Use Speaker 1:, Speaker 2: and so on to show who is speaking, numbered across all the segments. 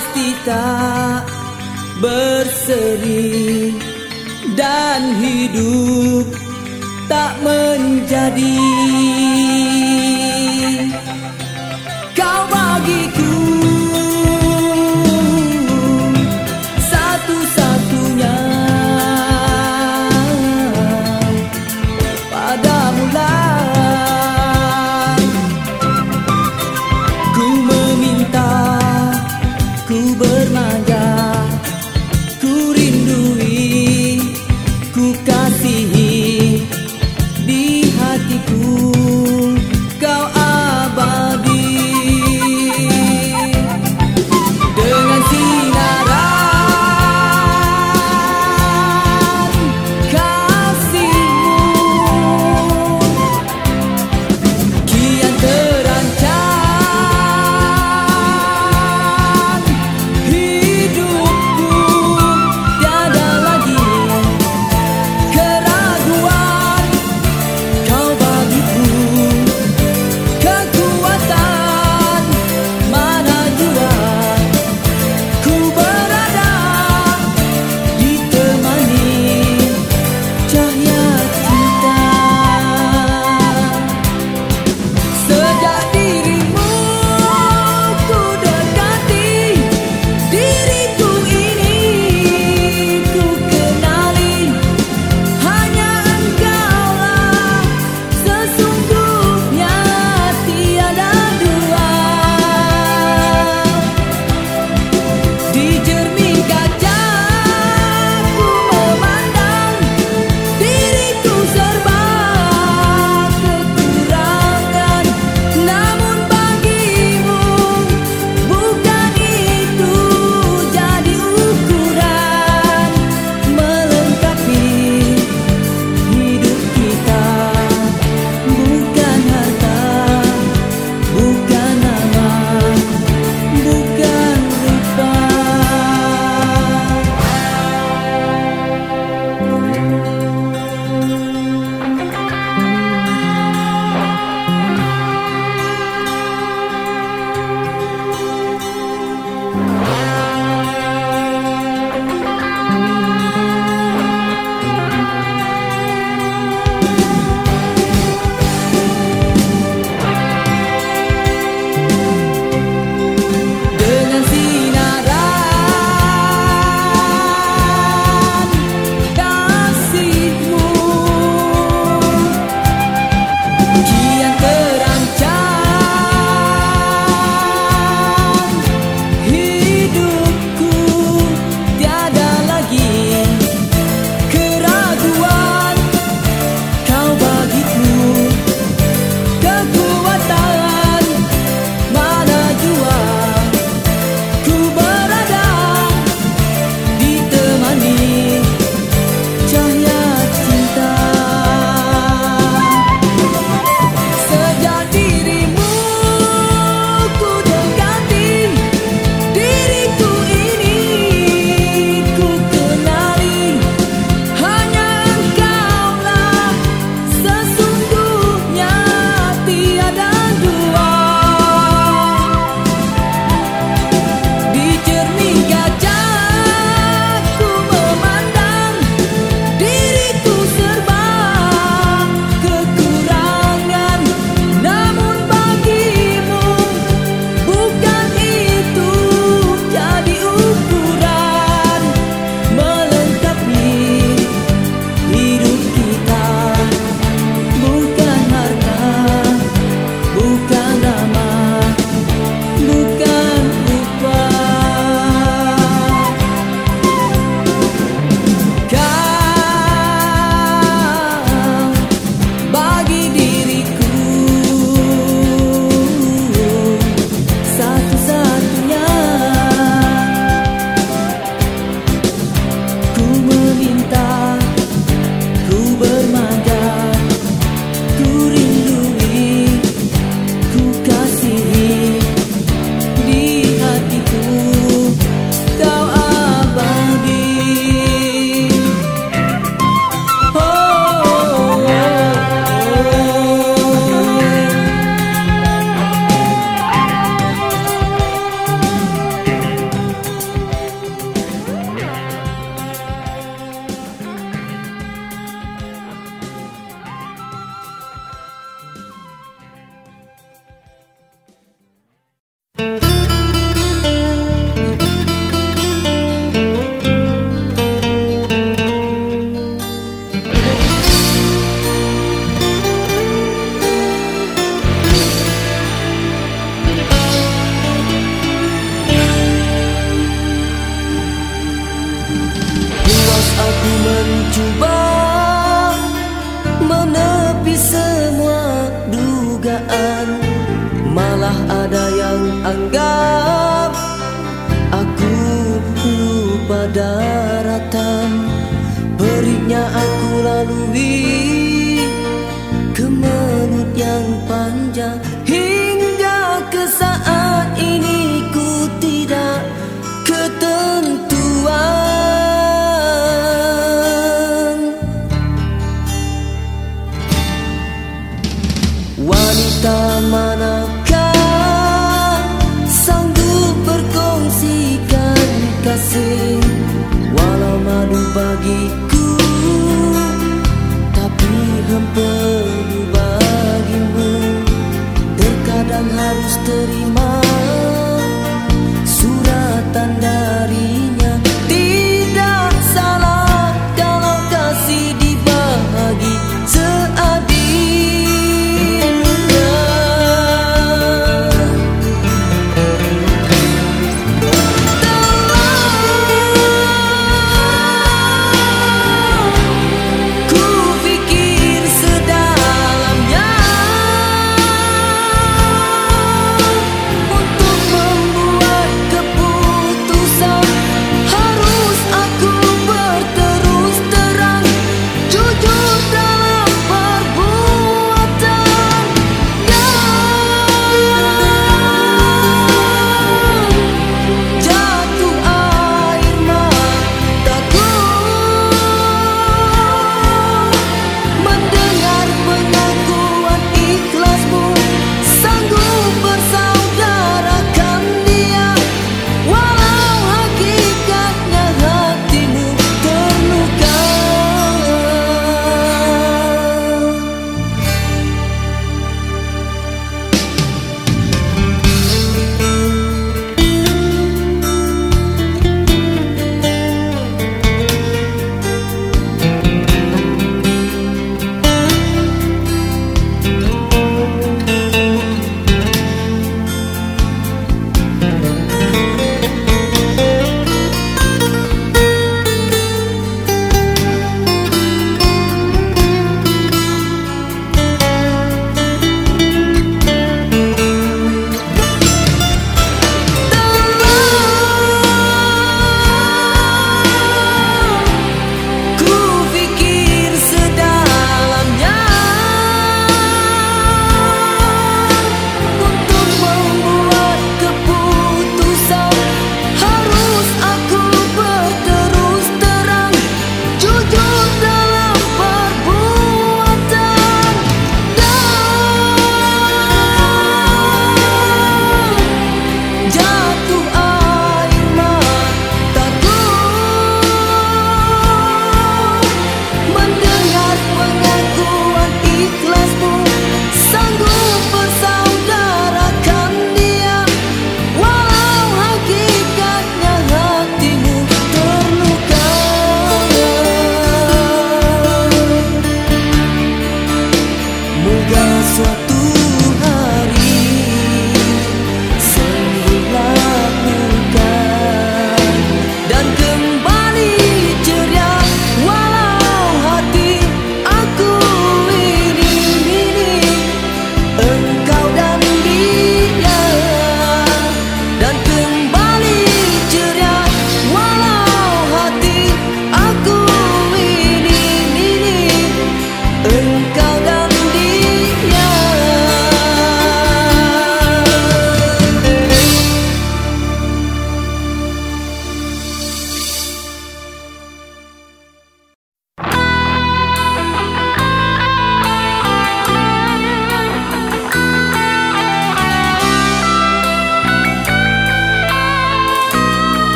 Speaker 1: pasti tak berseri dan hidup tak menjadi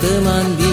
Speaker 1: teman
Speaker 2: biasa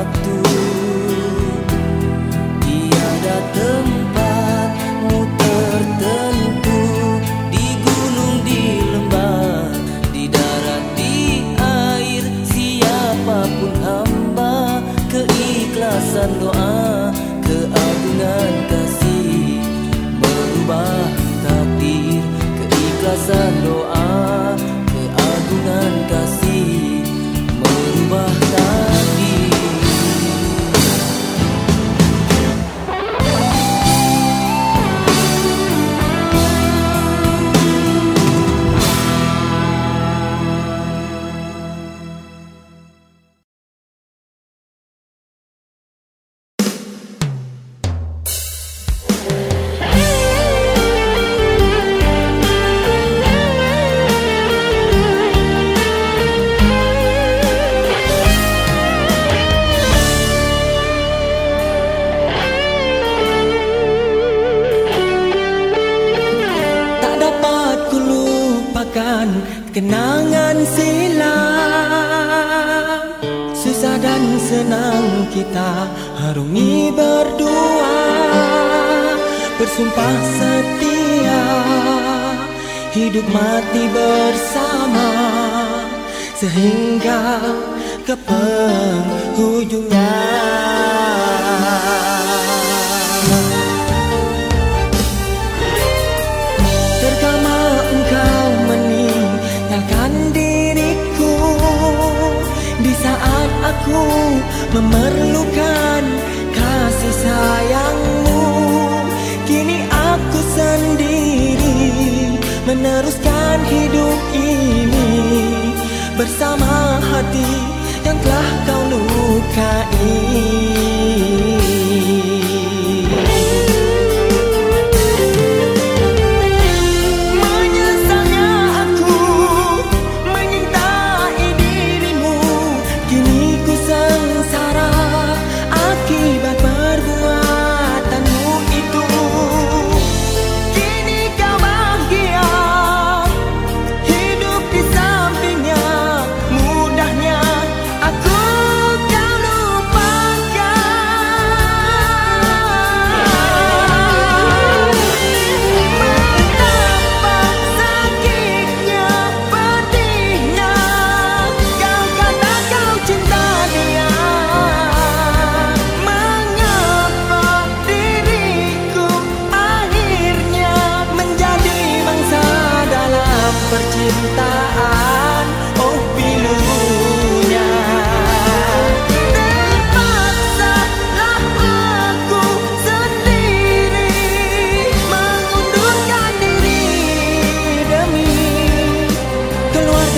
Speaker 2: waktu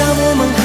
Speaker 1: 那么们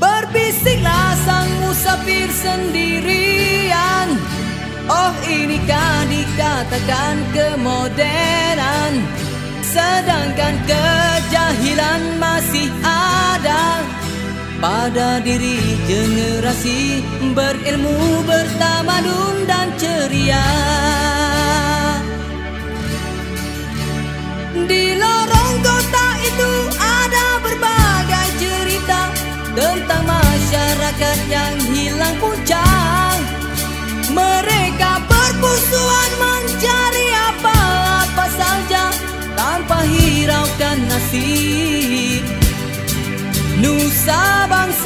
Speaker 1: Berbisiklah sang musafir sendirian. Oh inikah dikatakan kemodenan Sedangkan kejahilan masih ada. Pada diri generasi berilmu bertamadun dan ceria. Di lorong kota itu ada berbagai tentang masyarakat yang hilang pucang mereka berpusuhan mencari apa-apa saja tanpa hiraukan nasib. Nusa bangsa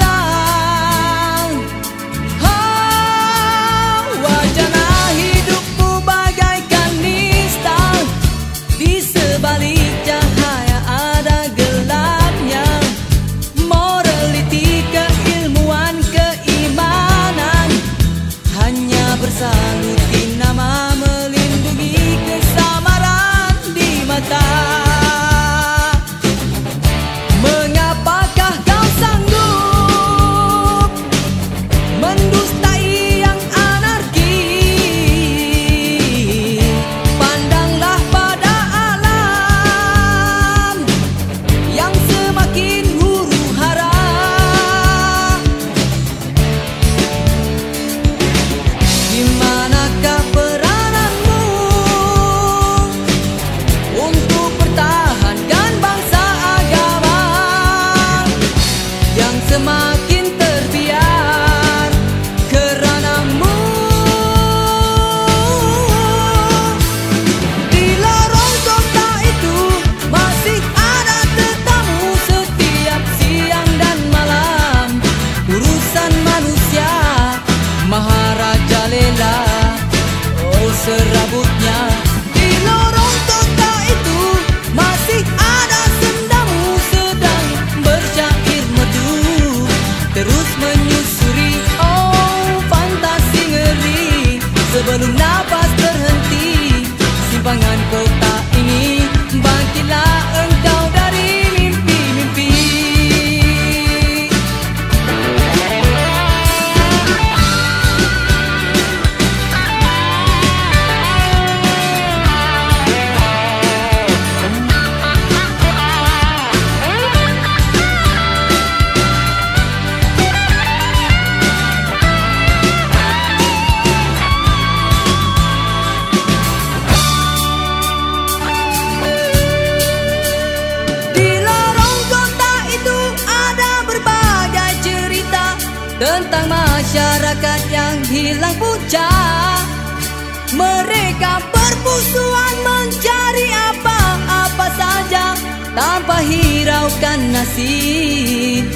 Speaker 1: tapahiraw nasid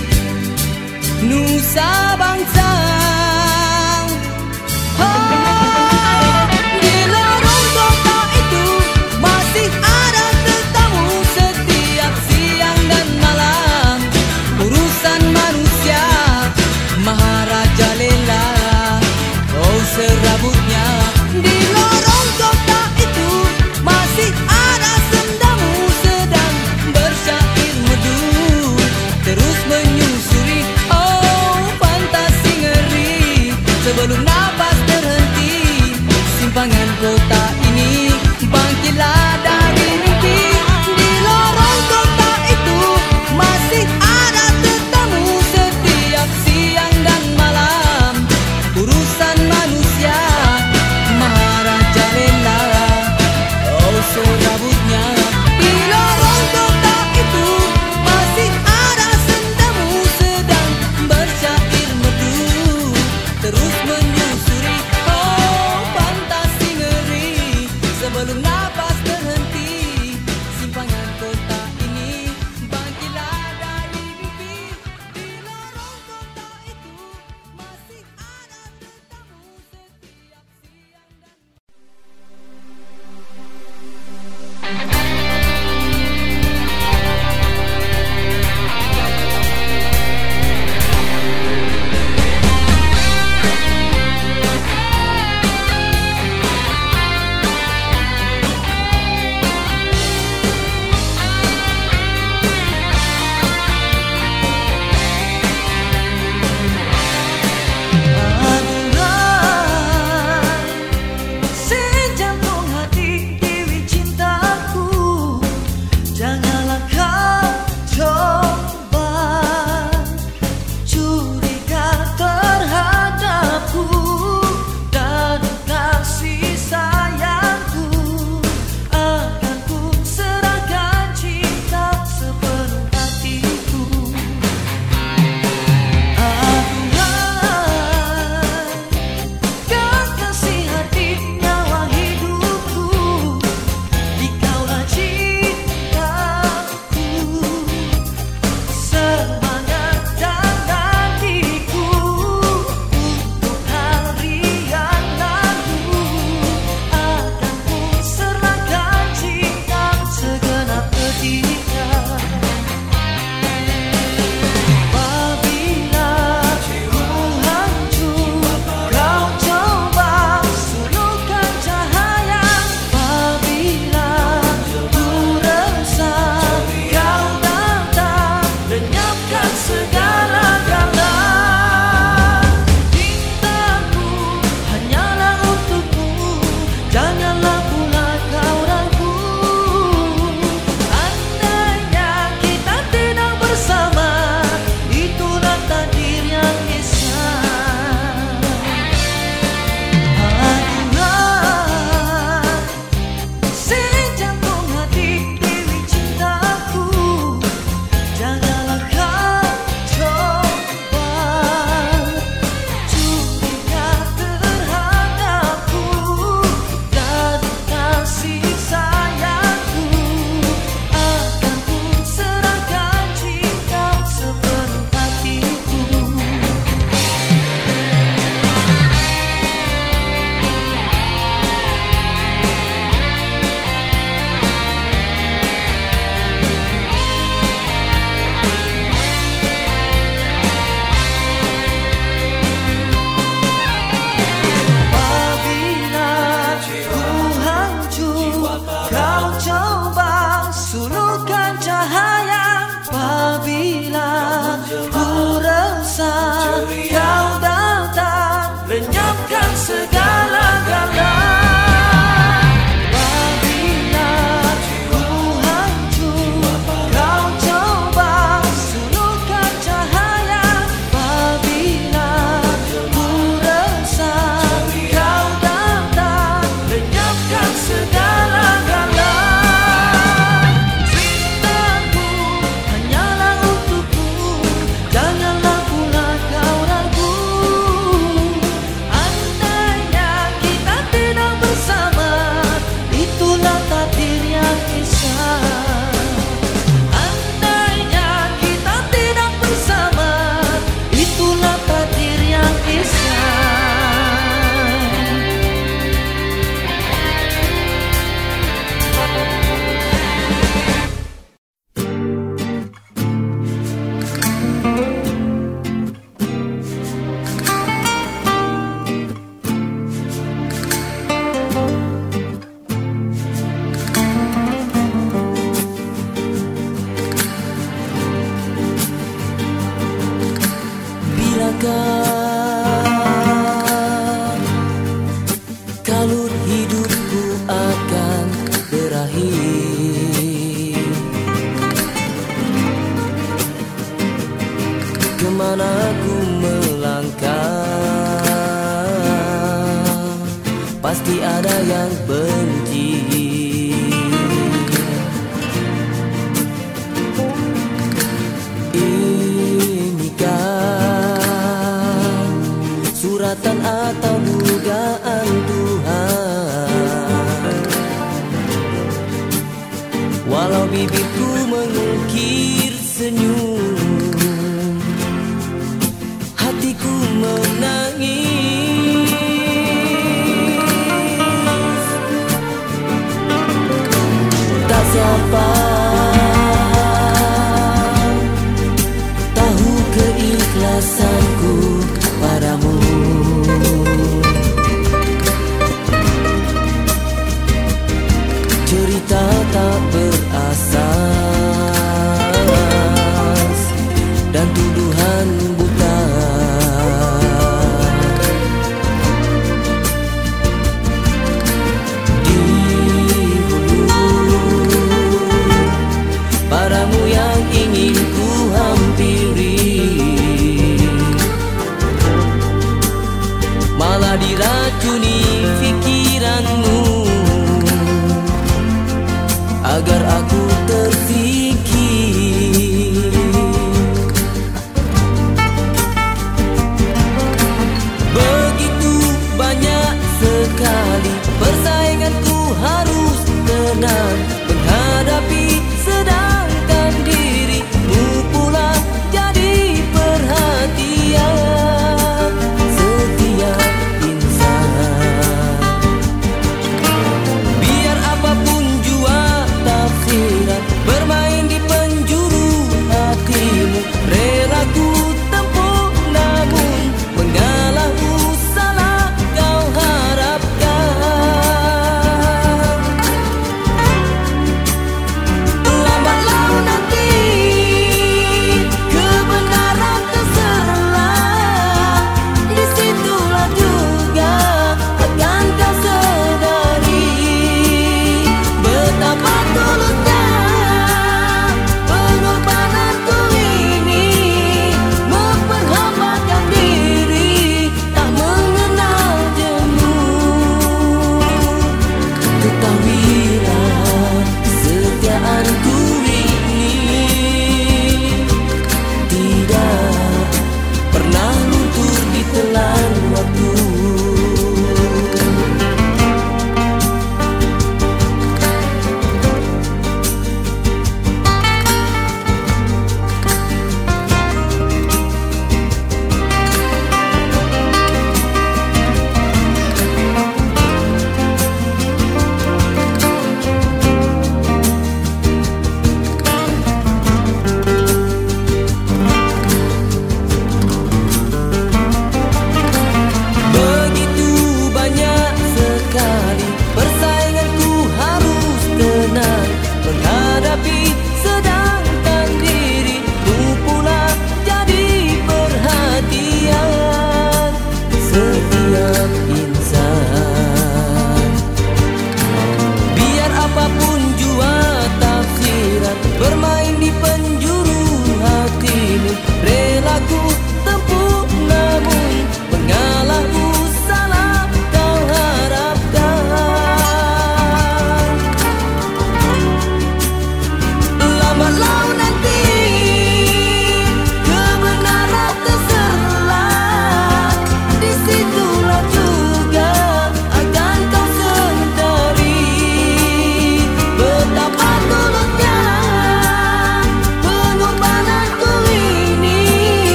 Speaker 1: Nusa bangsa Oh hatiku menangis. Tak siapa